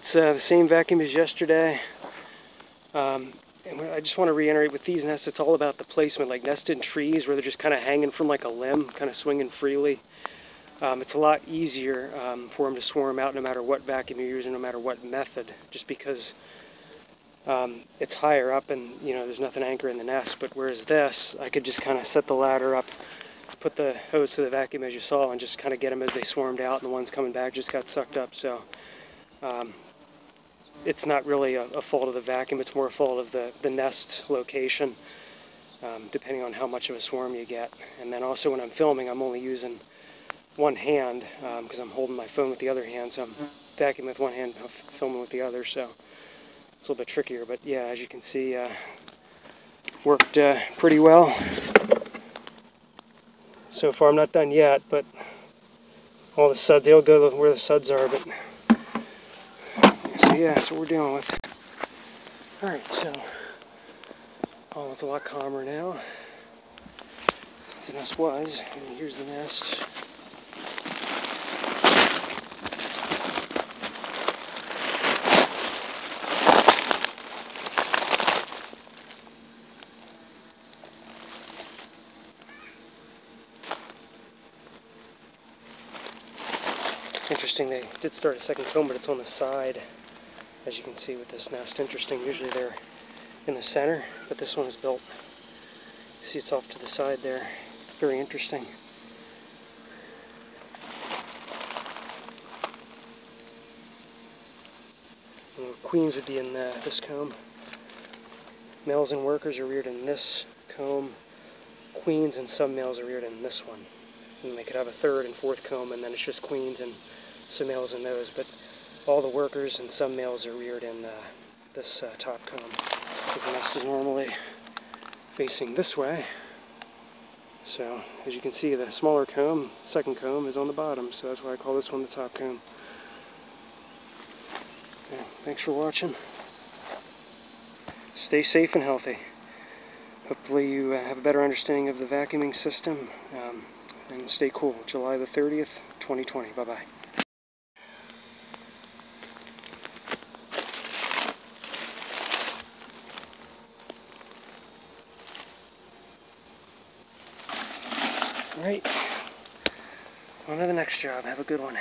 it's uh, the same vacuum as yesterday. Um, and I just want to reiterate with these nests, it's all about the placement, like nested trees where they're just kind of hanging from like a limb, kind of swinging freely. Um, it's a lot easier um, for them to swarm out no matter what vacuum you're using, no matter what method, just because um, it's higher up and you know there's nothing anchoring the nest. But whereas this, I could just kind of set the ladder up, put the hose to the vacuum as you saw, and just kind of get them as they swarmed out, and the ones coming back just got sucked up. So um, it's not really a, a, fault of the vacuum, it's more a fault of the, the nest location, um, depending on how much of a swarm you get. And then also when I'm filming, I'm only using one hand because um, I'm holding my phone with the other hand, so I'm vacuuming with one hand, filming with the other, so it's a little bit trickier. But yeah, as you can see, uh, worked uh, pretty well. So far, I'm not done yet, but all the suds, they'll go where the suds are, but yeah, that's what we're dealing with. Alright, so oh, all is a lot calmer now than this was. And here's the nest. Interesting, they did start a second comb, but it's on the side, as you can see with this nest. Interesting, usually they're in the center, but this one is built. See it's off to the side there. Very interesting. queens would be in the, this comb. Males and workers are reared in this comb. Queens and some males are reared in this one. And they could have a third and fourth comb, and then it's just queens and some males in those. But all the workers and some males are reared in uh, this uh, top comb. Because the nest is normally facing this way. So, as you can see, the smaller comb, second comb, is on the bottom. So that's why I call this one the top comb. Yeah, thanks for watching. Stay safe and healthy. Hopefully you uh, have a better understanding of the vacuuming system. Um, and stay cool. July the 30th, 2020. Bye-bye. All right, on to the next job. Have a good one.